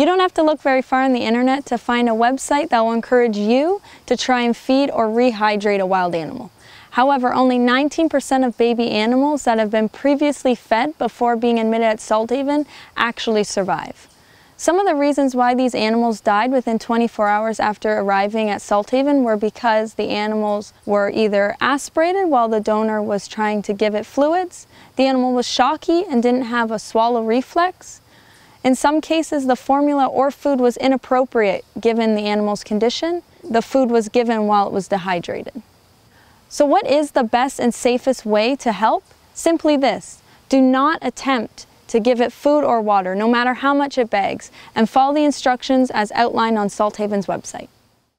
You don't have to look very far on the internet to find a website that will encourage you to try and feed or rehydrate a wild animal. However, only 19% of baby animals that have been previously fed before being admitted at Salthaven actually survive. Some of the reasons why these animals died within 24 hours after arriving at Salthaven were because the animals were either aspirated while the donor was trying to give it fluids, the animal was shocky and didn't have a swallow reflex. In some cases, the formula or food was inappropriate given the animal's condition. The food was given while it was dehydrated. So what is the best and safest way to help? Simply this, do not attempt to give it food or water, no matter how much it begs, and follow the instructions as outlined on Salthaven's website.